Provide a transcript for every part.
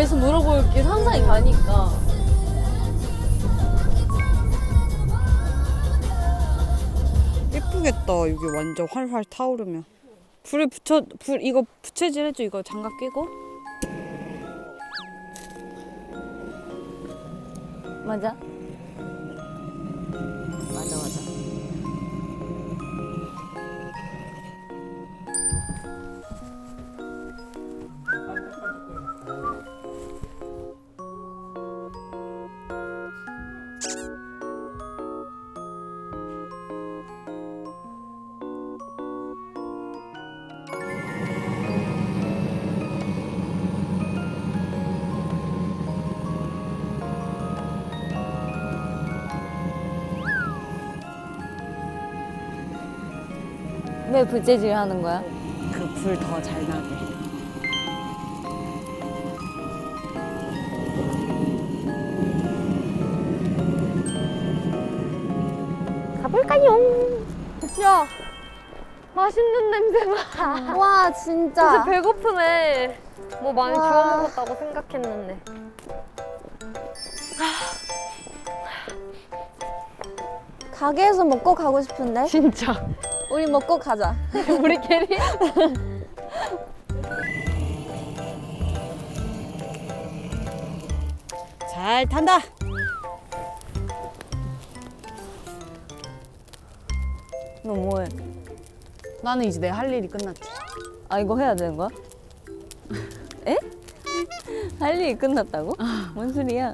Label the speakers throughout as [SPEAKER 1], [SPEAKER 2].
[SPEAKER 1] 계속 물어볼게 상상이 가니까.
[SPEAKER 2] 예쁘겠다. 여기 완전 활활 타오르면. 불을 붙여 불 이거 부채질 해줘. 이거 장갑 끼고.
[SPEAKER 1] 맞아 왜 부재질 하는 거야?
[SPEAKER 2] 그 불 더 잘 나게.
[SPEAKER 3] 가볼까요? 야, 맛있는 냄새가.
[SPEAKER 4] 와
[SPEAKER 3] 진짜
[SPEAKER 4] 진짜
[SPEAKER 3] 배고프네. 뭐 많이
[SPEAKER 4] 와.
[SPEAKER 3] 주워 먹었다고 생각했는데.
[SPEAKER 4] 가게에서 먹고 가고 싶은데
[SPEAKER 3] 진짜.
[SPEAKER 4] 우리 먹고 가자
[SPEAKER 3] 우리끼리?
[SPEAKER 2] 잘 탄다.
[SPEAKER 1] 너 뭐해?
[SPEAKER 2] 나는 이제 내 할 일이 끝났지.
[SPEAKER 1] 아 이거 해야 되는 거야? 에? 할 일이 끝났다고? 뭔 소리야?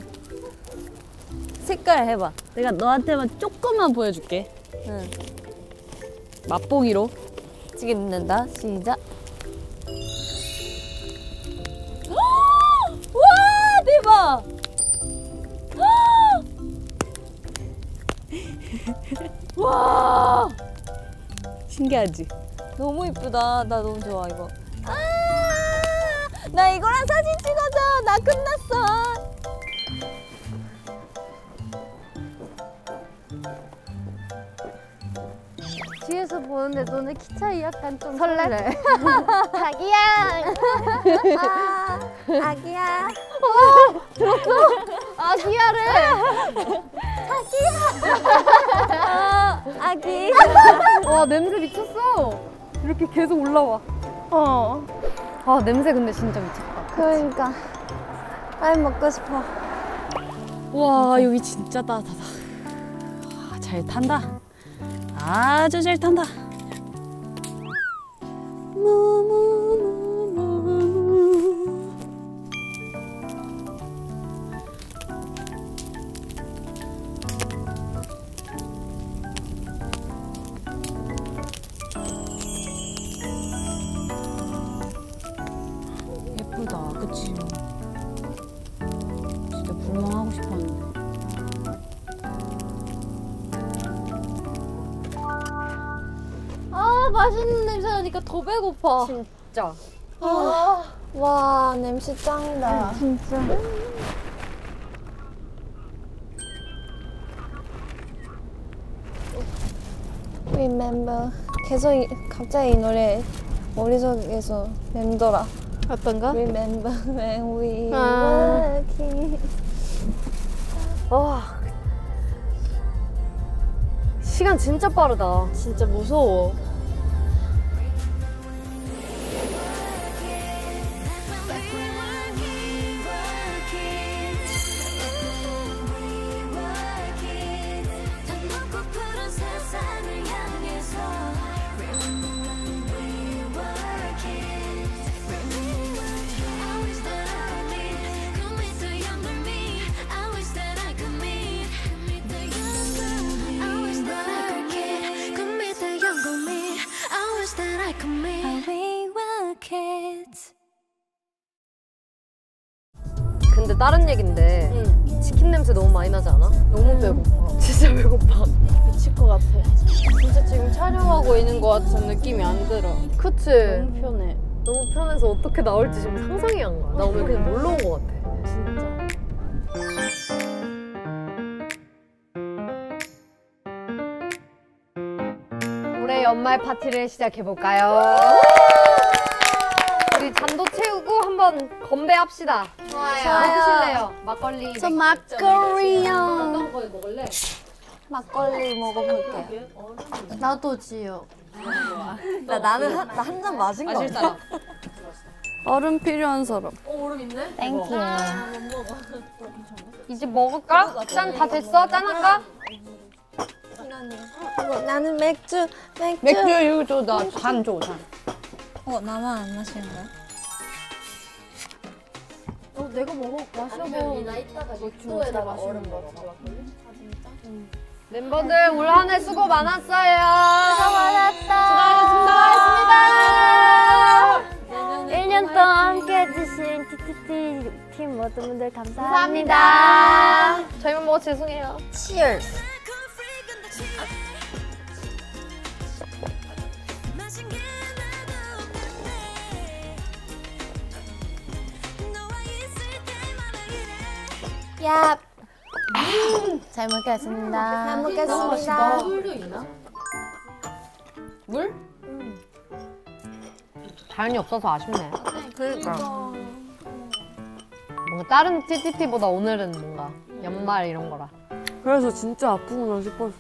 [SPEAKER 1] 색깔 해봐.
[SPEAKER 2] 내가 너한테만 조금만 보여줄게.
[SPEAKER 1] 응.
[SPEAKER 2] 맛보기로.
[SPEAKER 1] 입는다. 시작. 와 대박! 와
[SPEAKER 2] 신기하지?
[SPEAKER 1] 너무 이쁘다. 나 너무 좋아 이거. 아, 나 이거랑 사진 찍
[SPEAKER 4] 너네 키 차이 약간 좀
[SPEAKER 3] 설레?
[SPEAKER 4] 자기야 아, 아기야
[SPEAKER 3] 아기야를.
[SPEAKER 4] 아, 아기
[SPEAKER 3] 와, 냄새 미쳤어. 이렇게 계속 올라와.
[SPEAKER 4] 어
[SPEAKER 3] 아, 냄새 근데 진짜 미쳤다.
[SPEAKER 4] 그러니까 빨리 먹고 싶어
[SPEAKER 2] 와 여기 진짜 따뜻하다. 아, 잘 탄다. 아주 잘 탄다.
[SPEAKER 1] 아 맛있는 냄새 나니까 더 배고파.
[SPEAKER 3] 진짜.
[SPEAKER 4] 와 냄새 짱이다 진짜 Remember 계속 이, 갑자기 이 노래 머릿속에서 맴돌아
[SPEAKER 1] 어떤가?
[SPEAKER 4] Remember when we
[SPEAKER 1] 아.
[SPEAKER 4] were kids
[SPEAKER 3] 와. 시간 진짜 빠르다.
[SPEAKER 1] 진짜 무서워.
[SPEAKER 3] 근데 다른 얘긴데 치킨 냄새 너무 많이 나지 않아?
[SPEAKER 1] 너무 배고파.
[SPEAKER 3] 진짜 배고파.
[SPEAKER 1] 미칠 것 같아. 진짜 지금 촬영하고 있는 것 같은 느낌이 안 들어.
[SPEAKER 3] 그치?
[SPEAKER 1] 너무 편해.
[SPEAKER 3] 너무 편해서 어떻게 나올지 지금 상상이 안 가. 나 오늘 그냥 놀러 온 것 같아.
[SPEAKER 1] 진짜.
[SPEAKER 3] 올해 연말 파티를 시작해 볼까요? 우리 잔도 한번 건배합시다. 좋아요. 뭐 드실래요? 막걸리.
[SPEAKER 4] 저 막걸리요.
[SPEAKER 3] 어떤 거 먹을래?
[SPEAKER 4] 막걸리 먹어볼게요. 나도 지요.
[SPEAKER 5] 나 나는 한, 나한 잔 맞은 거 같아.
[SPEAKER 2] 얼음 필요한 사람.
[SPEAKER 4] Thank you.
[SPEAKER 3] 이제 먹을까? 짠 다 됐어? 짠할까?
[SPEAKER 4] 나는 맥주, 맥주.
[SPEAKER 2] 맥주 이거 줘. 나잔 줘, 잔.
[SPEAKER 5] 어 나만 안 마시는 거야?
[SPEAKER 3] 멤버들 올 한 해 수고 많았어요. 수고하셨다.
[SPEAKER 4] 1년 동안 함께 해주신 TTT 팀 모든 분들 감사합니다.
[SPEAKER 3] 감사합니다. 저희만 먹어 죄송해요.
[SPEAKER 4] Cheers. 야. 잘 먹겠습니다. 잘 먹겠습니다.
[SPEAKER 3] 술도 있나? 물? 다현이 없어서 아쉽네. 그러니까. 뭔가 다른 TTT보다 오늘은 뭔가 연말 이런 거라.
[SPEAKER 2] 그래서 진짜 아프구나 싶었어.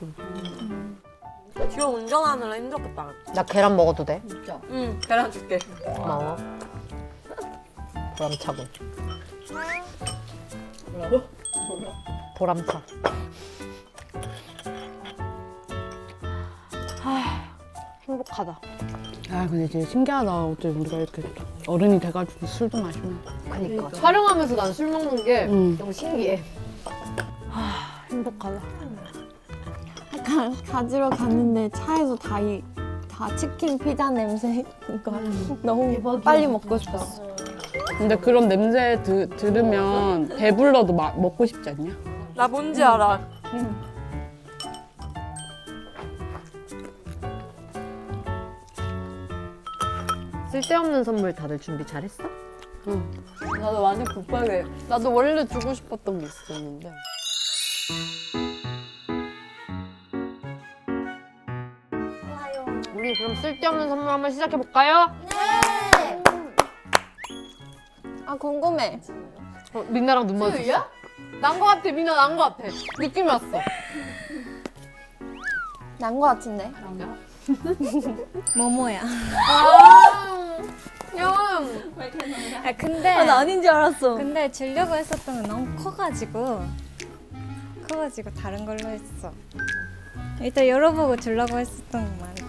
[SPEAKER 2] 지금 운전하느라 힘들었겠다.
[SPEAKER 3] 나 계란 먹어도 돼?
[SPEAKER 2] 응, 계란 줄게.
[SPEAKER 3] 고마워. 보람차고. 보람차. 하, 행복하다.
[SPEAKER 2] 아, 근데 진짜 신기하다. 어째 우리가 이렇게 어른이 돼가지고 술도 마시면.
[SPEAKER 3] 그니까. 촬영하면서 난 술 먹는 게
[SPEAKER 2] 응.
[SPEAKER 3] 너무 신기해.
[SPEAKER 2] 행복하다.
[SPEAKER 4] 가, 가지러 갔는데 차에서 다, 이, 다 치킨 피자 냄새 이거 너무 빨리 먹고 싶었어.
[SPEAKER 2] 근데 그런 냄새 드, 들으면 배불러도 마, 먹고 싶지 않냐? 나 뭔지 알아.
[SPEAKER 3] 쓸데없는 선물 다들 준비 잘했어?
[SPEAKER 2] 나도 완전 급하게. 나도 원래 주고 싶었던 게 있었는데.
[SPEAKER 3] 우리 그럼 쓸데없는 선물 한번 시작해 볼까요?
[SPEAKER 4] 아 궁금해.
[SPEAKER 3] 어, 민나랑 눈 마주쳤어.
[SPEAKER 2] 난거 같아, 미나 난거 같아. 느낌이 왔어.
[SPEAKER 4] 난 거 같은데.
[SPEAKER 5] 뭐뭐야?
[SPEAKER 3] 형!
[SPEAKER 5] 아 근데
[SPEAKER 4] 아, 나 아닌 줄 알았어.
[SPEAKER 5] 근데 주려고 했었던 건 너무 커가지고 커가지고 다른 걸로 했어. 일단 열어보고 주려고 했었던 거 말해줘.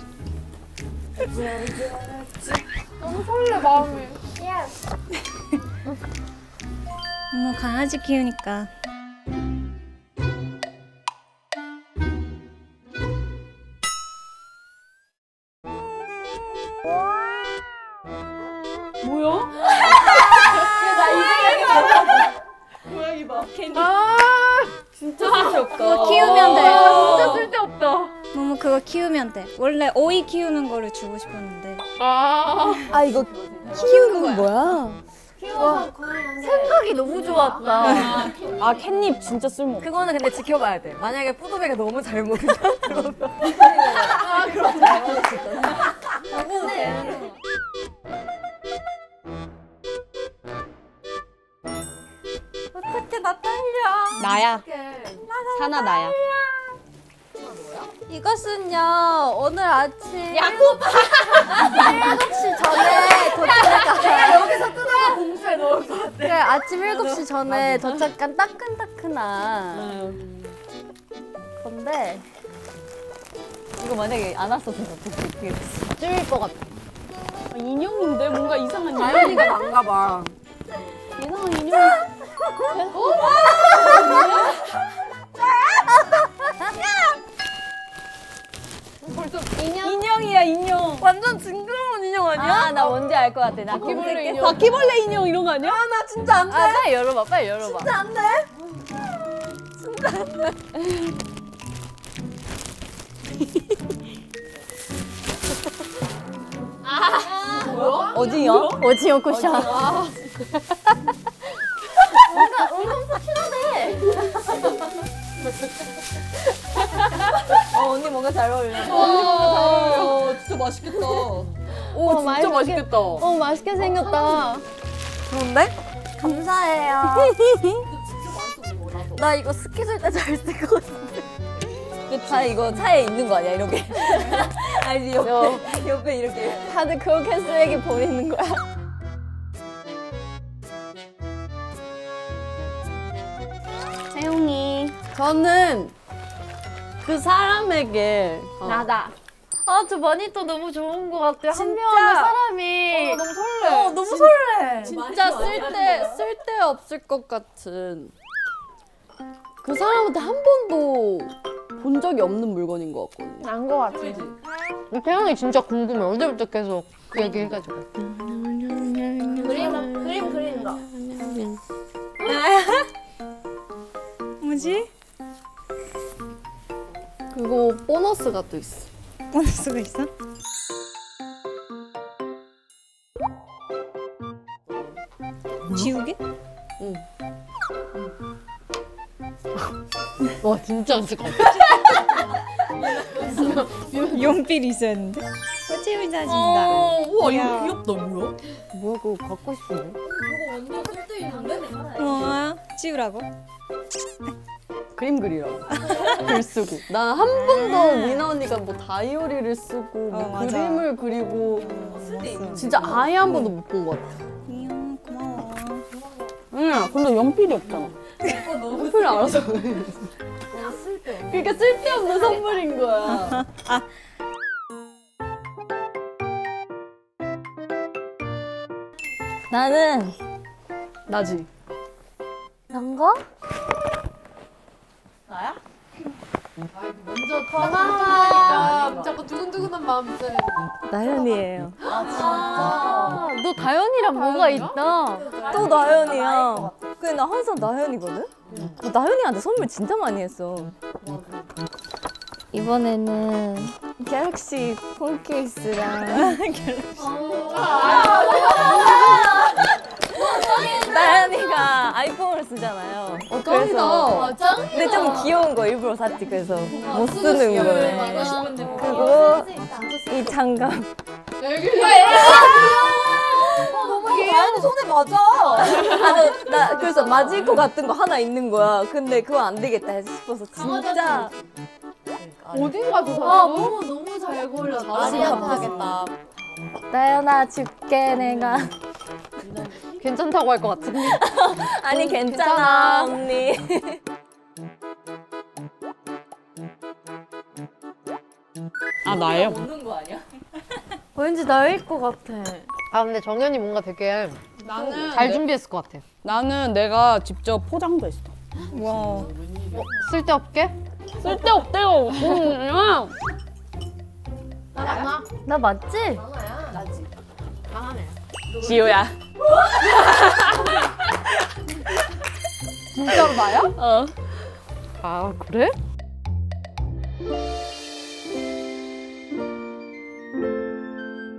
[SPEAKER 3] 너무 설레 마음이.
[SPEAKER 5] 뭐 강아지 키우니까 그거 키우면 돼.
[SPEAKER 3] 진짜 쓸데없다.
[SPEAKER 5] 뭐뭐 그거 키우면 돼. 원래 오이 키우는 거를 주고 싶었는데
[SPEAKER 3] 아.
[SPEAKER 4] 아 이거 키우는 거야?
[SPEAKER 3] 생각이 너무 좋았다.
[SPEAKER 2] 아, 캣닙 진짜 쓸모.
[SPEAKER 5] 그거는 근데 지켜봐야 돼. 만약에 푸드백가 너무 잘 먹는다. 어떡해 나 떨려.
[SPEAKER 2] 나야. 사나 나야.
[SPEAKER 5] 이것은요 오늘 아침
[SPEAKER 3] 야구
[SPEAKER 5] 7시 전에 도착한 여기서 뜯어서 공주에 넣을 것 같아. 그래 아침 7시 전에 도착한 따끈따끈한 건데 이거 만약에 안 왔었으면 어떻게 됐어?
[SPEAKER 3] 찔릴 것 같아.
[SPEAKER 2] 인형인데 뭔가 이상한 인형.
[SPEAKER 3] 다현이가 난가 봐.
[SPEAKER 2] 이상한 인형. 인형이야 인형.
[SPEAKER 5] 완전 징그러운 인형 아니야? 아, 나 뭔지 알 것 같아. 나
[SPEAKER 2] 바퀴벌레 인형. 바퀴벌레 인형 이런 거 아니야?
[SPEAKER 5] 나 진짜 안 돼. 아, 빨리 열어봐, 빨리 열어봐. 진짜 안 돼.
[SPEAKER 4] 어디요?
[SPEAKER 5] 오징어 쿠션.
[SPEAKER 6] 어, 언니 뭔가 잘 어울려.
[SPEAKER 7] 어, 진짜 맛있겠다. 오, 진짜
[SPEAKER 6] 맛있게-
[SPEAKER 7] 맛있겠다.
[SPEAKER 6] 어, 맛있게 생겼다.
[SPEAKER 3] 좋은데?
[SPEAKER 6] 감사해요.
[SPEAKER 3] 나 이거 스케줄 때잘 쓸 것 같은데.
[SPEAKER 6] 다 이거 차에 있는 거 아니야, 이렇게? 알지, 옆에, 옆에 이렇게. 다들 그렇게 쓰레기 버리는 거야.
[SPEAKER 7] 채용이. 저는 그 사람에게 어,
[SPEAKER 6] 나다.
[SPEAKER 3] 아, 저 마니또 너무 좋은 것 같아요. 한
[SPEAKER 6] 진짜?
[SPEAKER 3] 명의 사람이.
[SPEAKER 7] 너무 설레.
[SPEAKER 3] 어, 너무 설레.
[SPEAKER 7] 진짜 쓸데 쓸데 없을 것 같은 그 사람한테 한 번도 본 적이 없는 물건인 것 같거든요.
[SPEAKER 6] 난거 같아.
[SPEAKER 3] 태영이 진짜 궁금해. 어제부터 계속 그 얘기 해가지고.
[SPEAKER 6] 그림, 그림 그리는 거.
[SPEAKER 8] 뭐지?
[SPEAKER 7] 그리고 보너스가 또 있어.
[SPEAKER 8] 보너스가 있어? 지우개?
[SPEAKER 3] 와, 진짜 없을 것 같아.
[SPEAKER 8] 연필 있었는데? 어, 채우자진다.
[SPEAKER 3] 우와,
[SPEAKER 8] 이거
[SPEAKER 3] 귀엽다, 뭐야?
[SPEAKER 7] 뭐야 그거 갖고 싶은데?
[SPEAKER 8] 뭐 지우라고?
[SPEAKER 7] 그림 그리라고. 글 쓰고. 난 한 번도 미나 언니가 뭐 다이어리를 쓰고 뭐
[SPEAKER 8] 어.
[SPEAKER 7] 그림을 그리고. 진짜 아예 한 번도 못 본 것 같아.
[SPEAKER 8] 이야 고마워.
[SPEAKER 7] 응, 근데 연필이 없잖아. 연필 알아서. 그러니까 쓸데없는 선물인 거야.
[SPEAKER 6] 나는
[SPEAKER 7] 나지.
[SPEAKER 6] 난가?
[SPEAKER 3] 아, 자꾸 두근두근한 마음 드는.
[SPEAKER 6] 나연이에요.
[SPEAKER 3] 아, 너 다현이랑 뭐가 있다.
[SPEAKER 6] 또 나연이야. 근데 나 항상 나연이거든? 나 나연이한테 선물 진짜 많이 했어. 이번에는 갤럭시 폰 케이스랑 나연이가 아이폰을 쓰잖아요.
[SPEAKER 7] 어, 짱이다.
[SPEAKER 6] 근데 좀 귀여운 거 일부러 샀지 그래서 못 쓰는 거예요. 그리고 이 장갑.
[SPEAKER 3] 손에 맞아.
[SPEAKER 6] 아, 나, 나 그래서 맞을 것 같은 거 하나 있는 거야. 근데 그거 안 되겠다 해서 싶어서 진짜
[SPEAKER 7] 어디 가서 샀어?
[SPEAKER 3] 아, 너무 너무 잘 어울려.
[SPEAKER 6] 많이 아파하겠다. 나연아 줄게 내가.
[SPEAKER 3] 괜찮다고 할 것 같은데.
[SPEAKER 6] 아니 괜찮아 언니.
[SPEAKER 7] 아, 나예요?
[SPEAKER 3] 왠지 나일 것 같아. 아 근데 정연이 뭔가 되게
[SPEAKER 7] 나는
[SPEAKER 3] 잘 준비했을 것 같아.
[SPEAKER 7] 나는 내가 직접 포장도 했어.
[SPEAKER 8] 와.
[SPEAKER 3] 쓸데없게?
[SPEAKER 7] 쓸데없대요. 그냥
[SPEAKER 3] 나 맞지?
[SPEAKER 7] 지 효야.
[SPEAKER 3] 진짜로 나야?
[SPEAKER 7] 어.
[SPEAKER 3] 아 그래?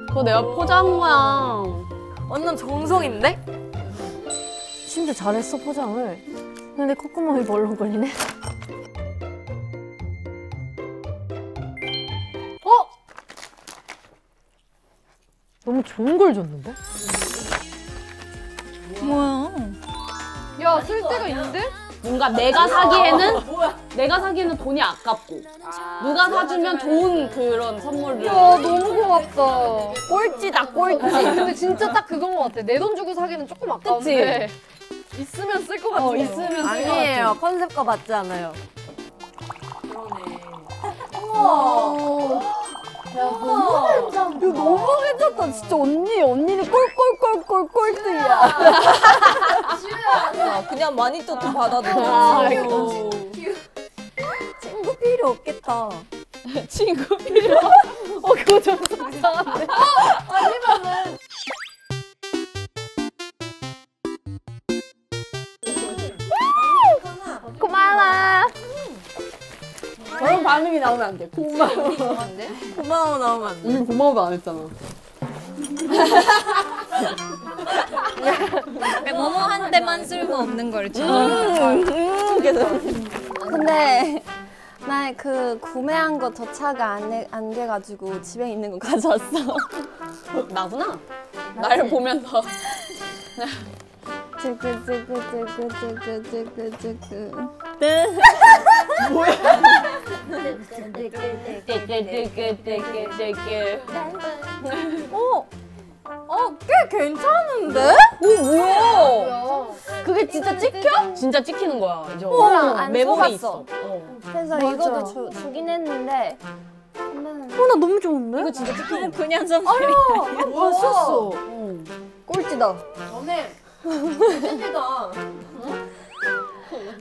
[SPEAKER 7] 그거 내가 포장한 거야.
[SPEAKER 3] 완전 정성인데? 진짜 잘했어 포장을. 근데 콧구멍이 벌렁거리네. 좋은 걸 줬는데?
[SPEAKER 8] 뭐야?
[SPEAKER 3] 야 쓸 데가 있는데?
[SPEAKER 7] 뭔가 내가 사기에는 내가 사기에는 돈이 아깝고 누가 사주면 좋은 그런 선물을.
[SPEAKER 3] 야 너무 고맙다.
[SPEAKER 7] 꼴찌다 꼴찌.
[SPEAKER 3] 근데 진짜 딱 그건 것 같아. 내 돈 주고 사기는 조금 아까운데. 있으면 쓸 것 같아.
[SPEAKER 7] 어, 있으면 쓸것
[SPEAKER 6] 아니에요 컨셉과 맞지 않아요.
[SPEAKER 7] 이거 너무 괜찮다. 진짜 언니 언니는 꼴꼴꼴꼴 꼴등이야.
[SPEAKER 6] 야, 그냥 마니또도 받아도
[SPEAKER 7] 아,
[SPEAKER 6] 돼.
[SPEAKER 7] 이거.
[SPEAKER 6] 친구 필요 없겠다.
[SPEAKER 7] 친구 필요. 어 그거 좀 속상한데.
[SPEAKER 3] 고마워.
[SPEAKER 7] 그런 반응이 나오면 안 돼. 고마워.
[SPEAKER 6] 고마워 나오면 안 돼.
[SPEAKER 7] 우리 고마워도 안 했잖아.
[SPEAKER 8] 뭐뭐한테만 쓸모 없는 걸 줘.
[SPEAKER 6] 음, 음,
[SPEAKER 4] 근데 나 그 구매한 거 도착가 안, 돼- 안 돼가지고 집에 있는 거 가져왔어.
[SPEAKER 2] 나구나. 나를 보면서.
[SPEAKER 4] 쯔끄쯔끄쯔끄쯔끄쯔끄. 어? 어, 꽤 괜찮은데?
[SPEAKER 2] 오 뭐야? 그게 진짜 찍혀? 진짜 찍히는 거야. 이제
[SPEAKER 4] 안
[SPEAKER 2] 메모리. 있어. 어.
[SPEAKER 4] 그래서 이것도 주, 주긴 했는데 한번
[SPEAKER 7] 나 너무 좋은데?
[SPEAKER 2] 이거 진짜 찍히는 거야.
[SPEAKER 8] 그냥 선물이야.
[SPEAKER 2] 봤었어.
[SPEAKER 7] 꼴찌다.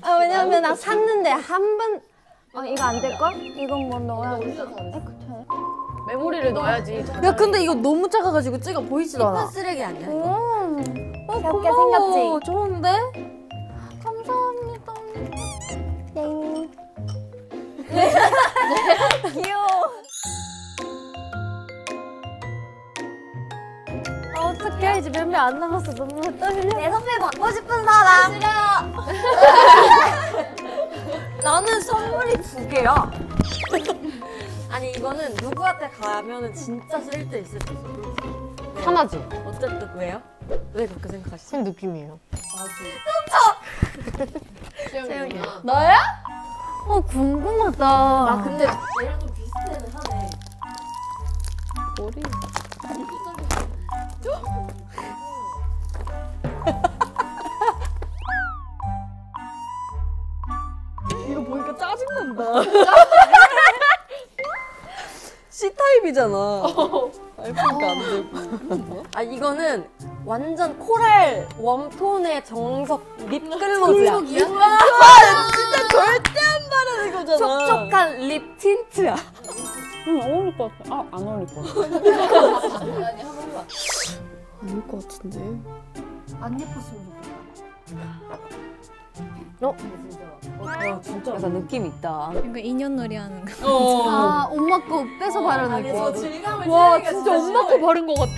[SPEAKER 4] 아 왜냐면 나 샀는데 한번 어, 이거 안 될 걸? 이건 뭐 넣어야 돼?
[SPEAKER 2] 메모리를 넣어야지.
[SPEAKER 7] 야 근데 이거 너무 작아가지고 찍어 보이지도 않아.
[SPEAKER 8] 쓰레기 아니야?
[SPEAKER 4] 음,
[SPEAKER 7] 어,
[SPEAKER 4] 귀엽게
[SPEAKER 7] 고마워.
[SPEAKER 4] 생겼지?
[SPEAKER 7] 좋은데?
[SPEAKER 4] 감사합니다. 땡. 귀여워.
[SPEAKER 7] 아 어떡해 이제 몇명 안 남았어 너무 떨려.
[SPEAKER 4] 내 선물 받고 싶은 사람. 싫어.
[SPEAKER 7] 나는 선물이 두 개야. 아니 이거는 누구한테 가면은 진짜 쓸데 있을 수 있어.
[SPEAKER 2] 하나지.
[SPEAKER 7] 어쨌든 왜요? 왜 그렇게 생각하시죠?
[SPEAKER 2] 새 느낌이에요.
[SPEAKER 7] 너야?
[SPEAKER 8] 어 궁금하다.
[SPEAKER 7] 아 근데 얘랑 좀 비슷해는 하네.
[SPEAKER 2] 머리.
[SPEAKER 7] 이거 보니까 짜증난다. C 타입이잖아. 알프니까 안 되고. 아 이거는 완전 코랄 웜톤의 정석 립글로즈야. 진짜 절대 안 바르는 거잖아. 촉촉한 립 틴트야.
[SPEAKER 2] 응 어울릴 것 같아. 아안 어울릴 것 같아. 아닐 것 같은데.
[SPEAKER 7] 안 예뻤으면 좋겠다. 어? 아 진짜 약간 느낌 있다.
[SPEAKER 8] 이거 인연놀이 하는 거.
[SPEAKER 7] 아 엄마 거 뺏어 바르는 거. 와 진짜 엄마 거 바른 거 같아.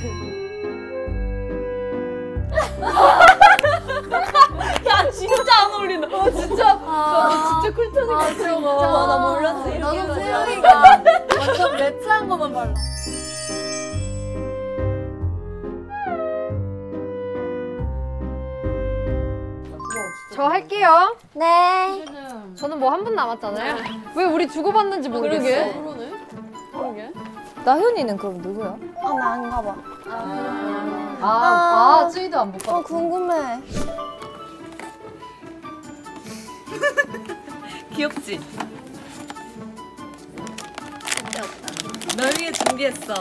[SPEAKER 7] 야 진짜 안 어울린다. 어 진짜. 아, 진짜 쿨톤이가 들어가. 나 몰랐어. 나도 세영이가 완전 매트한 거만 발라. 저 할게요.
[SPEAKER 4] 네.
[SPEAKER 7] 저는 뭐 한 분 남았잖아요. 왜 우리 주고받는지 모르겠어.
[SPEAKER 2] 그러네. 그러게.
[SPEAKER 7] 나현이는 그럼 누구야?
[SPEAKER 4] 어, 나 아닌가 봐.
[SPEAKER 7] 아, 아, 쯔이도 안못
[SPEAKER 4] 어,
[SPEAKER 7] 받았어.
[SPEAKER 4] 궁금해.
[SPEAKER 8] 귀엽지? 널 위해 준비했어.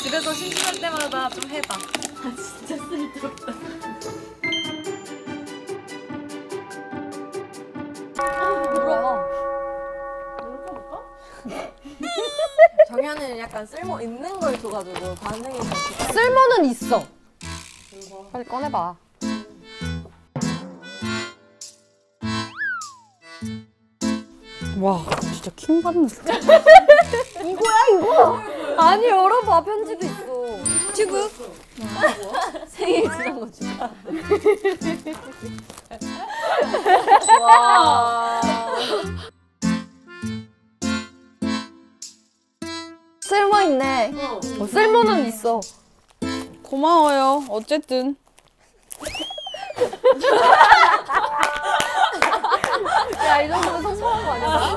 [SPEAKER 8] 집에서 심심할 때마다 좀 해봐.
[SPEAKER 7] 정현이는 약간 쓸모 있는 걸 줘가지고 반응이 더 쓸모는 있어. 빨리 꺼내봐.
[SPEAKER 2] 와 진짜 킹 받는 스타일.
[SPEAKER 7] 아니 열어봐 편지도 있어.
[SPEAKER 8] 지구?
[SPEAKER 7] 생일 지난 거 줄까? 와. 어, 쓸모는 있어.
[SPEAKER 2] 고마워요. 어쨌든.
[SPEAKER 7] 야 이 정도면 성공한 거 아니야?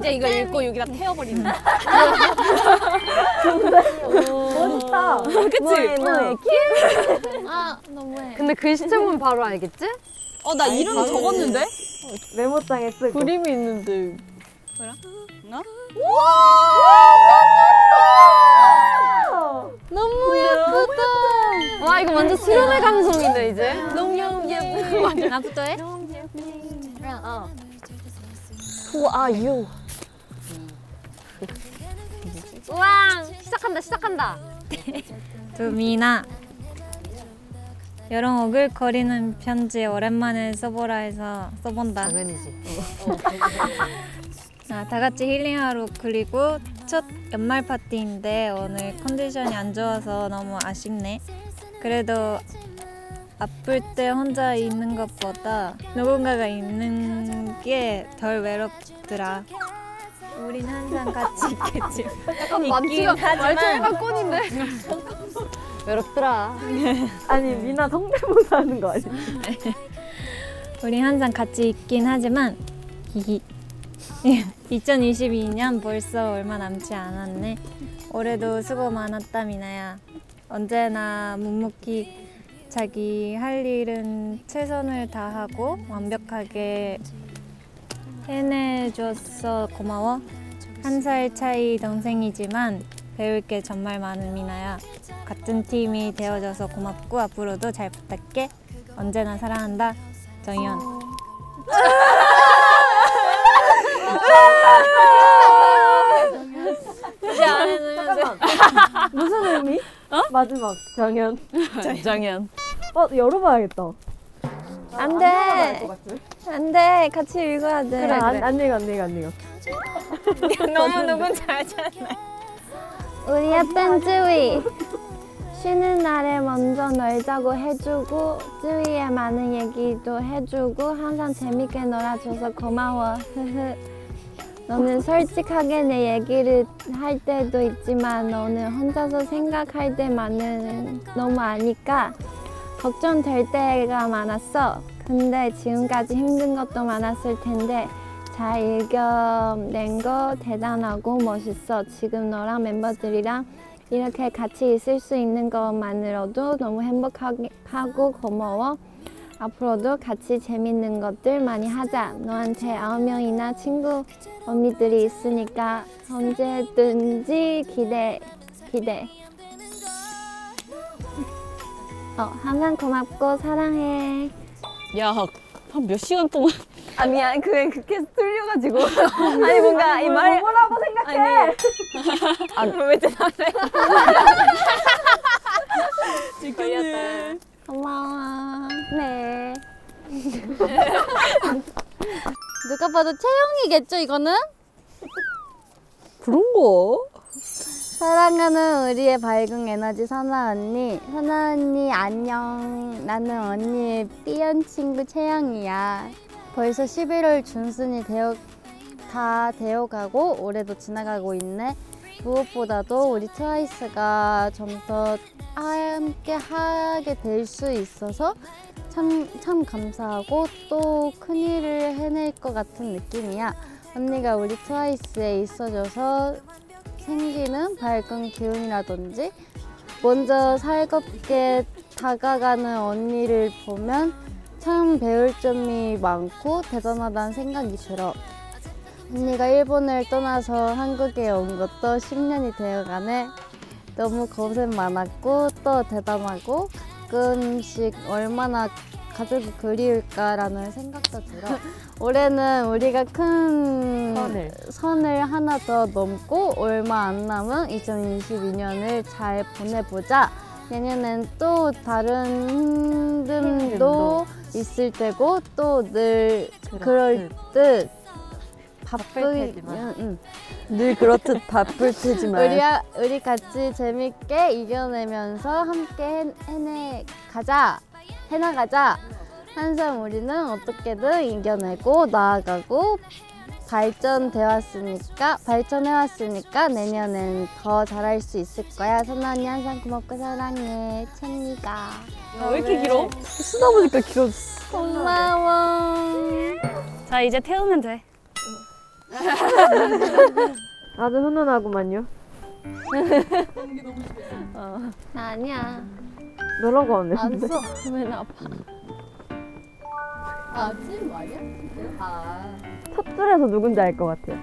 [SPEAKER 9] 이제 이거 읽고 여기다 태워버리는.
[SPEAKER 10] 멋있다.
[SPEAKER 9] 그치?
[SPEAKER 10] 너의
[SPEAKER 9] 아 너무해.
[SPEAKER 11] 근데 글씨 보면 바로 알겠지?
[SPEAKER 9] 어 나 이름 적었는데?
[SPEAKER 10] 메모장에 쓰고.
[SPEAKER 2] 그림이 있는데
[SPEAKER 11] 너무 예쁘다. 와 이거 완전 수련회 감성인데 이제.
[SPEAKER 9] 너무 예뻐.
[SPEAKER 8] 나부터 해?
[SPEAKER 11] Who are you? 우왕 시작한다 시작한다.
[SPEAKER 8] 두미나 이런 오글거리는 편지 오랜만에 써보라 해서 써본다.
[SPEAKER 11] 당연히지.
[SPEAKER 8] 아, 다 같이 힐링하러 그리고 첫 연말 파티인데 오늘 컨디션이 안 좋아서 너무 아쉽네. 그래도 아플 때 혼자 있는 것보다 누군가가 있는 게 덜 외롭더라. 우린 항상 같이 있겠지. 있긴 하지만
[SPEAKER 11] 꼰인데. 외롭더라.
[SPEAKER 10] 아니 미나 성대모사 하는 거 아니야?
[SPEAKER 8] 우린 항상 같이 있긴 하지만 히히 2022년 벌써 얼마 남지 않았네 올해도 수고 많았다 미나야 언제나 묵묵히 자기 할 일은 최선을 다하고 완벽하게 해내줘서 고마워 한 살 차이 동생이지만 배울 게 정말 많은 미나야 같은 팀이 되어줘서 고맙고 앞으로도 잘 부탁해 언제나 사랑한다 이제 이제
[SPEAKER 10] 무슨 의미? 마지막 정연.
[SPEAKER 2] 정연.
[SPEAKER 10] 어 열어봐야겠다. 안 돼. 안 돼. 같이 읽어야 돼. 그래, 안, 안 읽어, 안 읽어, 안 읽어.
[SPEAKER 8] 너무 누군지 알잖아
[SPEAKER 10] 우리 예쁜 쯔위. 쉬는 날에 먼저 놀자고 해주고 쯔위의 많은 얘기도 해주고 항상 재밌게 놀아줘서 고마워. 너는 솔직하게 내 얘기를 할 때도 있지만 너는 혼자서 생각할 때만은 너무 아니까 걱정될 때가 많았어. 근데 지금까지 힘든 것도 많았을 텐데 잘 이겨낸 거 대단하고 멋있어. 지금 너랑 멤버들이랑 이렇게 같이 있을 수 있는 것만으로도 너무 행복하고 고마워. 앞으로도 같이 재밌는 것들 많이 하자. 너한테 아홉 명이나 친구 언니들이 있으니까 언제든지 기대 기대. 어, 항상 고맙고 사랑해.
[SPEAKER 2] 야, 한 몇 시간 동안
[SPEAKER 10] 아 미안 그게 그렇게 틀려가지고 아니 뭔가 이말 뭐라고 생각해
[SPEAKER 8] 왜 대답해
[SPEAKER 2] 걸렸다.
[SPEAKER 10] 고마워 네
[SPEAKER 11] 누가 봐도 채영이겠죠 이거는?
[SPEAKER 2] 그런 거?
[SPEAKER 11] 사랑하는 우리의 밝은 에너지 선아 언니. 선아 언니 안녕. 나는 언니의 삐연 친구 채영이야. 벌써 11월 중순이 되어 다 되어가고 올해도 지나가고 있네. 무엇보다도 우리 트와이스가 좀 더 함께 하게 될 수 있어서 참, 참 감사하고 또 큰일을 해낼 것 같은 느낌이야. 언니가 우리 트와이스에 있어줘서 생기는 밝은 기운이라든지 먼저 살갑게 다가가는 언니를 보면 참 배울 점이 많고 대단하다는 생각이 들어. 언니가 일본을 떠나서 한국에 온 것도 10년이 되어가네. 너무 고생 많았고 또 대단하고 가끔씩 얼마나 가족이 그리울까라는 생각도 들어. 올해는 우리가 큰
[SPEAKER 10] 선을.
[SPEAKER 11] 선을 하나 더 넘고 얼마 안 남은 2022년을 잘 보내보자. 내년엔 또 다른 힘듦도 있을 테고 또 늘 그럴 듯 바쁠
[SPEAKER 10] 테지만.
[SPEAKER 11] 응,
[SPEAKER 2] 늘 그렇듯 바쁠 테지만.
[SPEAKER 11] 우리 우리 같이 재밌게 이겨내면서 함께 해, 해내 가자 해나가자. 항상 우리는 어떻게든 이겨내고 나아가고 발전돼 왔으니까 발전해 왔으니까 내년엔 더 잘할 수 있을 거야. 선아 언니 항상 고맙고 사랑해. 천니가
[SPEAKER 2] 왜 이렇게 길어? 쓰다 보니까 길어졌어.
[SPEAKER 11] 고마워.
[SPEAKER 9] 자 이제 태우면 돼.
[SPEAKER 12] 아주 훈훈하구만요.
[SPEAKER 13] 나 아니야.
[SPEAKER 12] 너라고 안 했는데.
[SPEAKER 11] 안 써. 왜 아파? 아, 찜 아니야? 아.
[SPEAKER 12] 첫 줄에서 누군지 알 것 같아요.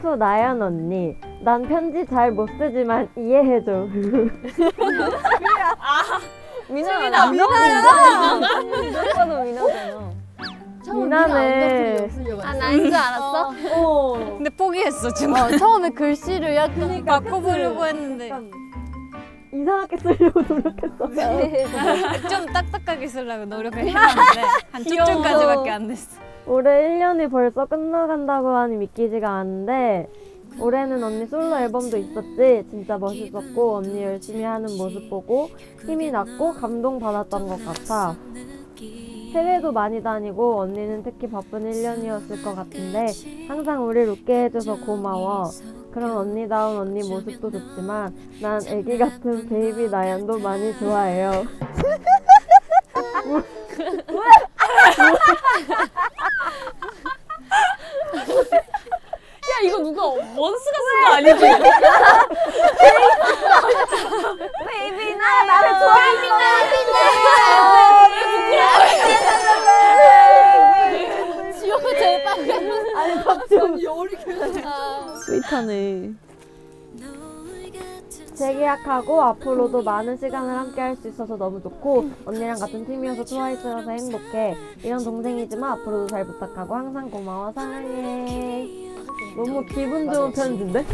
[SPEAKER 12] To 나연 언니. 난 편지 잘 못 쓰지만 이해해줘.
[SPEAKER 3] 미나야.
[SPEAKER 12] 누가 봐도 미나잖아.
[SPEAKER 11] 처음에
[SPEAKER 12] 미나네.
[SPEAKER 11] 미나 없으려고
[SPEAKER 13] 아, 나인 줄 알았어?
[SPEAKER 8] 근데 포기했어 지금.
[SPEAKER 11] 어, 처음에 글씨를 약간
[SPEAKER 8] 바꿔보려고 했는데
[SPEAKER 12] 이상하게 쓰려고 노력했어.
[SPEAKER 8] 좀 딱딱하게 쓰려고 노력을 해봤는데 한 쭉쭉까지밖에 안 됐어.
[SPEAKER 12] 올해 1년이 벌써 끝나간다고 하니 믿기지가 않은데 올해는 언니 솔로 앨범도 있었지? 진짜 멋있었고 언니 열심히 하는 모습 보고 힘이 났고 감동받았던 것 같아. 해외도 많이 다니고 언니는 특히 바쁜 1년이었을 것 같은데 항상 우리 웃게 해줘서 고마워 그런 언니다운 언니 모습도 좋지만 난 애기 같은 baby 나연도 많이 좋아해요.
[SPEAKER 3] 야 이거 누가 원스가 쓴 거 아니지?
[SPEAKER 12] baby 나 나를 좋아하는
[SPEAKER 11] 지효 가 제일 빨간
[SPEAKER 12] 아니 박지원
[SPEAKER 14] 스윗하네.
[SPEAKER 12] 재계약하고 앞으로도 많은 시간을 함께 할 수 있어서 너무 좋고 언니랑 같은 팀이어서 트와이스여서 행복해. 이런 동생이지만 앞으로도 잘 부탁하고 항상 고마워. 사랑해. 너무 기분 좋은 편지인데?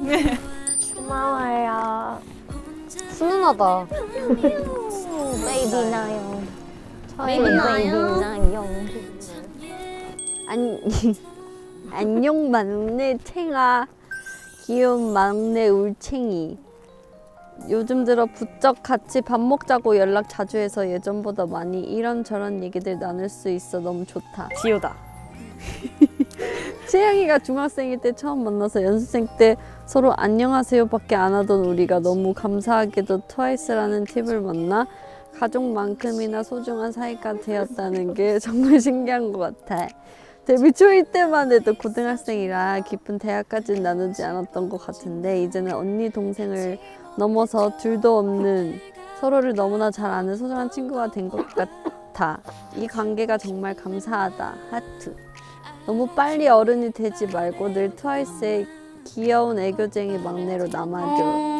[SPEAKER 12] 네. 고마워요.
[SPEAKER 11] 훈훈하다.
[SPEAKER 13] baby
[SPEAKER 11] 나연. baby
[SPEAKER 13] 나연.
[SPEAKER 14] 안, 안녕 막내 탱아 귀여운 막내 울챙이 요즘 들어 부쩍 같이 밥 먹자고 연락 자주 해서 예전보다 많이 이런저런 얘기들 나눌 수 있어 너무 좋다
[SPEAKER 3] 지효다.
[SPEAKER 14] 채영이가 중학생일 때 처음 만나서 연습생 때 서로 안녕하세요 밖에 안 하던 우리가 너무 감사하게도 트와이스라는 팀을 만나 가족만큼이나 소중한 사이가 되었다는 게 정말 신기한 것 같아. 데뷔 초일 때만 해도 고등학생이라 깊은 대화까지는 나누지 않았던 것 같은데 이제는 언니 동생을 넘어서 둘도 없는 서로를 너무나 잘 아는 소중한 친구가 된 것 같아. 이 관계가 정말 감사하다. 하트. 너무 빨리 어른이 되지 말고 늘 트와이스의 귀여운 애교쟁이 막내로 남아줘.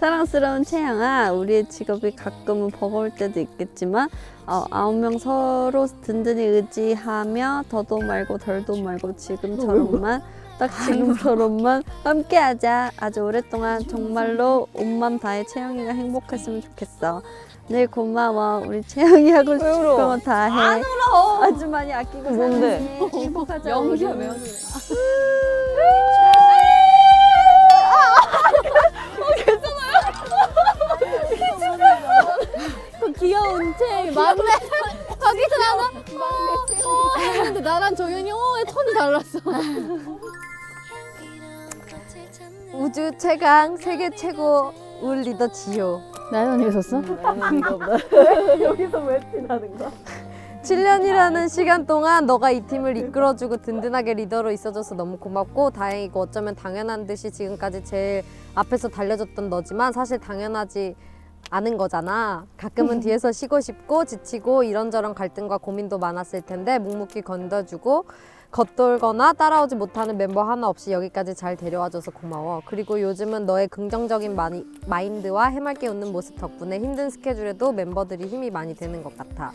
[SPEAKER 14] 사랑스러운 채영아, 우리의 직업이 가끔은 버거울 때도 있겠지만 어, 아홉 명 서로 든든히 의지하며 더도 말고 덜도 말고 지금처럼만 딱 지금처럼만 함께하자. 아주 오랫동안 정말로 온맘 다해 채영이가 행복했으면 좋겠어. 늘 고마워. 우리 채영이 하고 싶은 거다 해. 아주 많이 아끼고
[SPEAKER 3] 뭔데?
[SPEAKER 14] 행복하자. 우리.
[SPEAKER 11] 왜그 귀여운 채 막내 거기서 나가 어, 했는데 나랑 정현이 어의 톤이 달랐어
[SPEAKER 14] 우주 최강 세계 최고 울 리더 지효.
[SPEAKER 11] 나연 언니가 썼어?
[SPEAKER 12] 여기서 왜 티나는 거야?
[SPEAKER 14] 7년이라는 시간 동안 너가 이 팀을 이끌어주고 든든하게 리더로 있어줘서 너무 고맙고 다행이고 어쩌면 당연한 듯이 지금까지 제일 앞에서 달려줬던 너지만 사실 당연하지 않은 거잖아. 가끔은 뒤에서 쉬고 싶고 지치고 이런저런 갈등과 고민도 많았을 텐데 묵묵히 건져주고 겉돌거나 따라오지 못하는 멤버 하나 없이 여기까지 잘 데려와줘서 고마워. 그리고 요즘은 너의 긍정적인 마니, 마인드와 해맑게 웃는 모습 덕분에 힘든 스케줄에도 멤버들이 힘이 많이 되는 것 같아.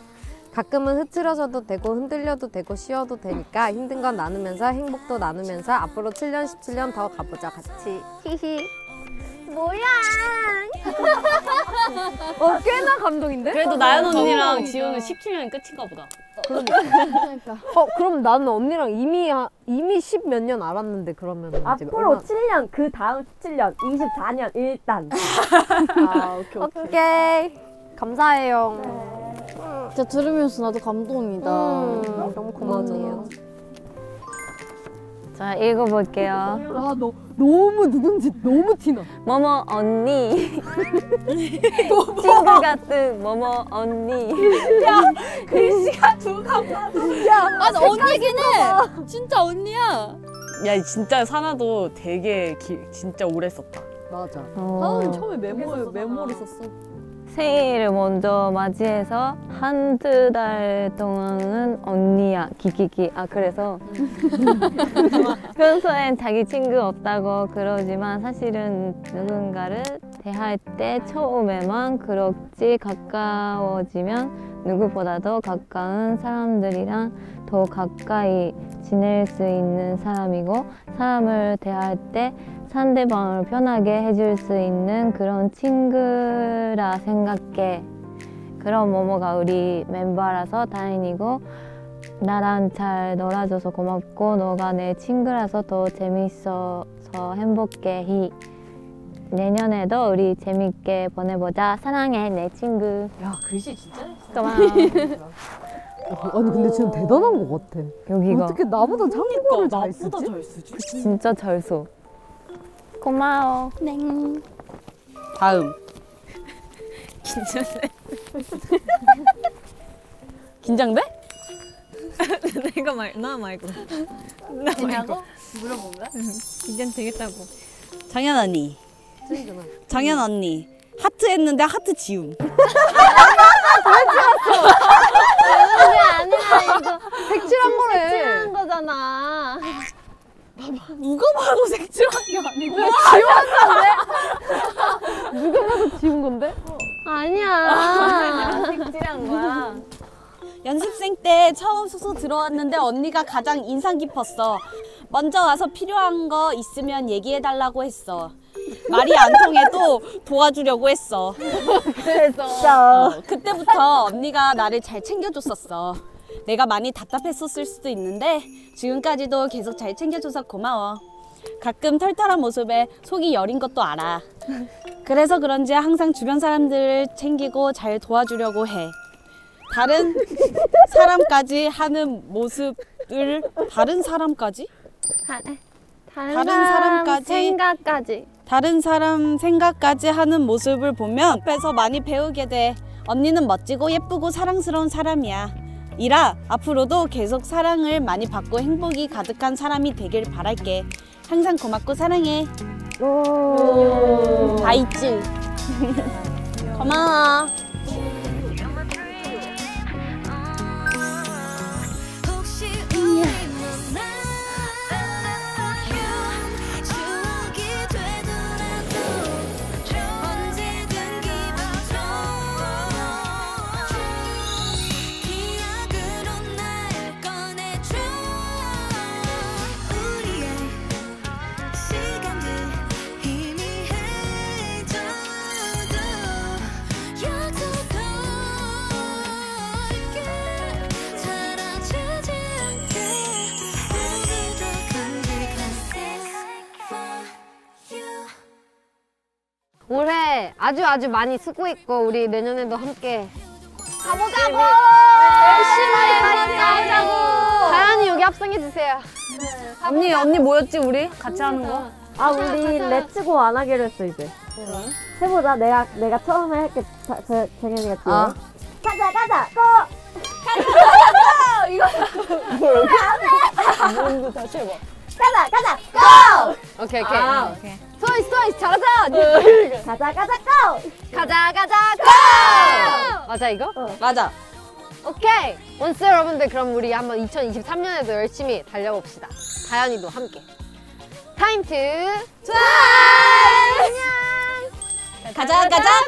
[SPEAKER 14] 가끔은 흐트러져도 되고 흔들려도 되고 쉬어도 되니까 힘든 건 나누면서 행복도 나누면서 앞으로 7년 17년 더 가보자 같이 히히
[SPEAKER 12] 어 꽤나 감동인데?
[SPEAKER 3] 그래도 나연 언니랑 지효는 17년이 끝인가 보다.
[SPEAKER 14] 어 그럼 나는 언니랑 이미 하- 이미 10 몇 년 알았는데 그러면
[SPEAKER 12] 앞으로
[SPEAKER 14] 얼마-
[SPEAKER 12] 7년 그 다음 17년 24년 일단.
[SPEAKER 14] 아 오케이 오케이. 감사해요.
[SPEAKER 11] 진짜 들으면서 나도 감동이다.
[SPEAKER 14] 음, 너무 고마워요
[SPEAKER 13] 자 읽어볼게요.
[SPEAKER 14] 아, 너 너무 누군지 너무 티나.
[SPEAKER 13] 뭐뭐 언니 친구 같은 뭐뭐 언니
[SPEAKER 3] 글씨가 두 가마. 야, 아, 나 언니긴 해. 진짜 언니야.
[SPEAKER 15] 야 진짜 사나도 되게 기, 진짜 오래 썼다.
[SPEAKER 14] 맞아.
[SPEAKER 3] 나는 처음에 메모 메모를 썼어.
[SPEAKER 13] 생일을 먼저 맞이해서 한두 달 동안은 언니야 기기기. 아 그래서 평소엔 자기 친구 없다고 그러지만 사실은 누군가를 대할 때 처음에만 그렇지 가까워지면 누구보다도 가까운 사람들이랑 더 가까이 지낼 수 있는 사람이고 사람을 대할 때 상대방을 편하게 해줄 수 있는 그런 친구라 생각해. 그런 모모가 우리 멤버라서 다행이고 나랑 잘 놀아줘서 고맙고 너가 내 친구라서 더 재밌어서 행복해. 히. 내년에도 우리 재밌게 보내보자. 사랑해 내 친구.
[SPEAKER 3] 야, 글씨 진짜
[SPEAKER 13] 고마워.
[SPEAKER 14] 아니 근데 진짜 대단한 것 같아.
[SPEAKER 13] 여기가
[SPEAKER 14] 어떻게 나보다 한국어를 잘 쓰지?
[SPEAKER 3] 나보다 잘 쓰지.
[SPEAKER 13] 진짜 잘 써. 고마워.
[SPEAKER 15] 다음
[SPEAKER 3] 긴장돼.
[SPEAKER 15] 긴장돼?
[SPEAKER 8] 내가 말, 나 말고. 나
[SPEAKER 3] 되냐고? 물어본 거야?
[SPEAKER 8] 긴장 되겠다고.
[SPEAKER 15] 장현 언니. 장현 언니. 하트 했는데 하트 지움.
[SPEAKER 13] 그게 아니라 이거
[SPEAKER 14] 색칠한 거래.
[SPEAKER 13] 색칠한 거잖아.
[SPEAKER 3] 누가 봐도 색칠한 게 아니고.
[SPEAKER 14] 지운 건데?
[SPEAKER 13] 아니야. 색칠한 거야.
[SPEAKER 15] 연습생 때 처음 숙소 들어왔는데 언니가 가장 인상 깊었어. 먼저 와서 필요한 거 있으면 얘기해달라고 했어. 말이 안 통해도 도와주려고 했어.
[SPEAKER 13] 그래서
[SPEAKER 15] 어, 그때부터 언니가 나를 잘 챙겨줬었어. 내가 많이 답답했었을 수도 있는데 지금까지도 계속 잘 챙겨줘서 고마워. 가끔 털털한 모습에 속이 여린 것도 알아. 그래서 그런지 항상 주변 사람들을 챙기고 잘 도와주려고 해. 다른 사람까지 하는 모습을 다른 사람까지?
[SPEAKER 13] 다, 다른,
[SPEAKER 15] 다른
[SPEAKER 13] 사람
[SPEAKER 15] 사람까지-
[SPEAKER 13] 생각까지.
[SPEAKER 15] 다른 사람 생각까지 하는 모습을 보면 옆에서 많이 배우게 돼. 언니는 멋지고 예쁘고 사랑스러운 사람이야. 이라 앞으로도 계속 사랑을 많이 받고 행복이 가득한 사람이 되길 바랄게. 항상 고맙고 사랑해. 다 있지. 고마워.
[SPEAKER 14] 아주 아주 많이 수고했고 우리 내년에도 함께
[SPEAKER 13] 가보자고.
[SPEAKER 14] 열심히 가보자고. 다현이 여기 합성해 주세요.
[SPEAKER 15] 언니 언니 뭐였지 우리 같이 하는 거?
[SPEAKER 12] 아 우리 let's go 안 하기로 했어 이제. 해보자. 내가 내가 처음에 할게. 자, 저, 정연이가 뒤에.
[SPEAKER 15] 아.
[SPEAKER 12] 가자 가자 go!
[SPEAKER 14] 오케이 오케이.
[SPEAKER 3] 아,
[SPEAKER 14] 트와이스 트와이스 잘하자.
[SPEAKER 12] 가자 가자 go!
[SPEAKER 14] 가자 가자 go! 맞아 이거?
[SPEAKER 15] 맞아.
[SPEAKER 14] 오케이. 원스 여러분들 그럼 우리 한번 2023년에도 열심히 달려봅시다. 다현이도 함께. TIME TO TWICE. 안녕.
[SPEAKER 15] 가자 가자 go!